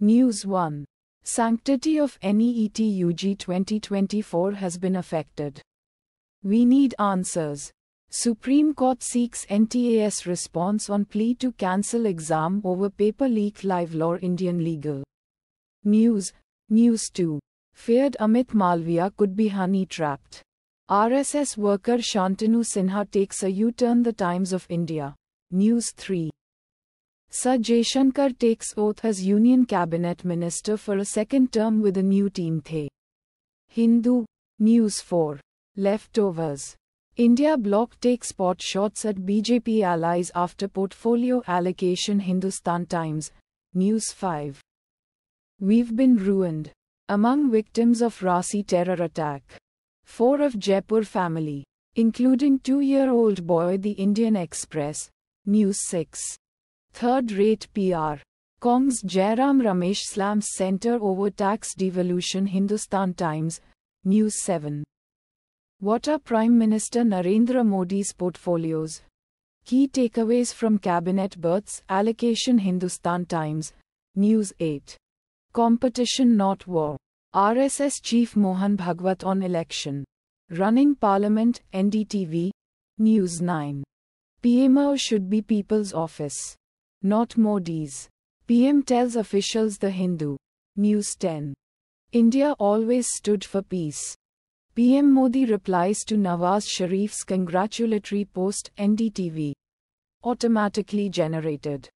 News 1. Sanctity of NEET UG 2024 has been affected. We need answers. Supreme Court seeks NTA's response on plea to cancel exam over paper leak live law Indian legal. News, News 2. Feared Amit Malviya could be honey trapped. RSS worker Shantanu Sinha takes a U turn The Times of India. News 3. S Jaishankar takes oath as Union Cabinet Minister for a second term with a new team. The Hindu, News 4. Leftovers. India bloc takes pot shots at BJP allies after portfolio allocation Hindustan Times, News 5. We've been ruined. Among victims of Reasi terror attack. Four of Jaipur family, including two-year-old boy The Indian Express, News 6. Third-rate PR. Cong's Jairam Ramesh slams center over tax devolution Hindustan Times, News 7. What are Prime Minister Narendra Modi's portfolios? Key takeaways from Cabinet Berths Allocation Hindustan Times, News 8. Competition not war. RSS Chief Mohan Bhagwat on election. Running Parliament, NDTV, News 9. PMO should be People's Office. Not Modi's. PM tells officials The Hindu. News 10. India always stood for peace. PM Modi replies to Nawaz Sharif's congratulatory post NDTV. Automatically generated.